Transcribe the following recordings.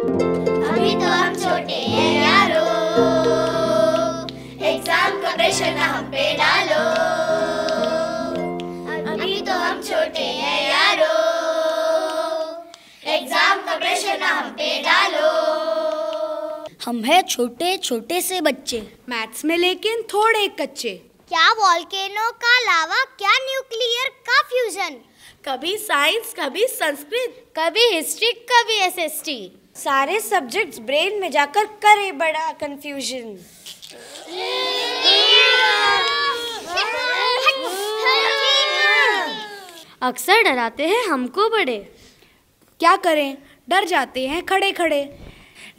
अभी तो हम छोटे हैं यारो। एग्ज़ाम का प्रेशर ना हम पे डालो। अभी तो हम छोटे हैं यारो। एग्ज़ाम का प्रेशर ना हम पे डालो। हम हैं छोटे छोटे से बच्चे। मैथ्स में लेकिन थोड़े कच्चे। क्या वॉल्केनो का लावा क्या न्यूक्लियर का फ्यूजन कभी साइंस कभी संस्कृत। कभी हिस्ट्री कभी एसएसटी सारे सब्जेक्ट्स ब्रेन में जाकर करे बड़ा कंफ्यूजन अक्सर डराते हैं हमको बड़े। क्या करें? डर जाते हैं खड़े खड़े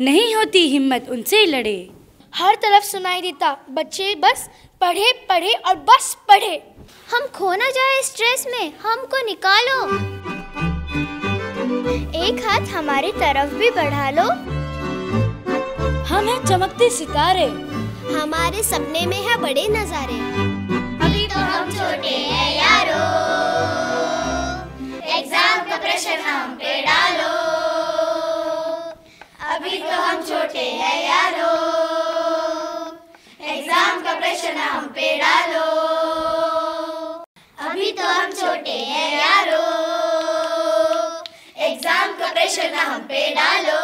नहीं होती हिम्मत उनसे लड़े। हर तरफ़ सुनाई देता, बच्चे बस पढ़े पढ़े और बस पढ़े। हम खो ना जाए स्ट्रेस में, हमको निकालो। एक हाथ हमारी तरफ़ भी बढ़ा लो। हम हैं चमकते सितारे। हमारे सपने में है बड़े नजारे। अभी तो हम छोटे हैं यारो। एग्ज़ाम का प्रेशर हम पे डालो। अभी तो हम छोटे हैं यारो। एग्ज़ाम का प्रेशर हम पे डालो। का हम पे डालो।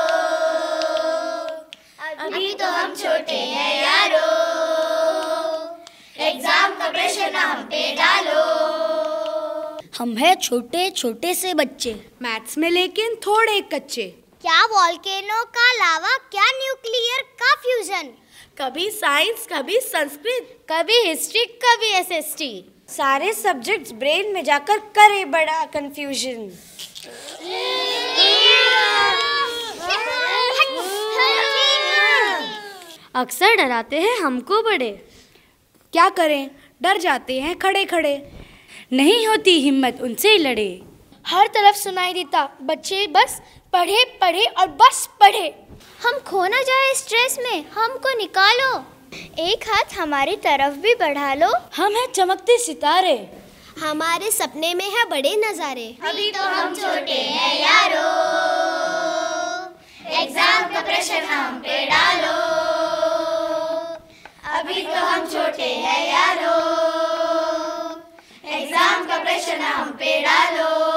अभी तो हम छोटे हैं यारो। एग्ज़ाम का प्रेशर ना हम पे डालो। हम हैं छोटे छोटे से बच्चे। मैथ्स में लेकिन थोड़े कच्चे। क्या वॉल्केनो का लावा क्या न्यूक्लियर का फ्यूजन कभी साइंस कभी संस्कृत। कभी हिस्ट्री कभी एसएसटी सारे सब्जेक्ट्स ब्रेन में जाकर करे बड़ा कंफ्यूजन अक्सर डराते हैं हमको बड़े। क्या करें? डर जाते हैं खड़े खड़े नहीं होती हिम्मत उनसे लड़े। हर तरफ़ सुनाई देता बच्चे बस पढ़े पढ़े और बस पढ़े। हम खो ना जाए स्ट्रेस में हमको निकालो। एक हाथ हमारी तरफ़ भी बढ़ा लो। हम हैं चमकते सितारे। हमारे सपने में है बड़े नजारे। अभी तो हम छोटे छोटे हैं यारो। एग्ज़ाम का प्रेशर हम पे डालो।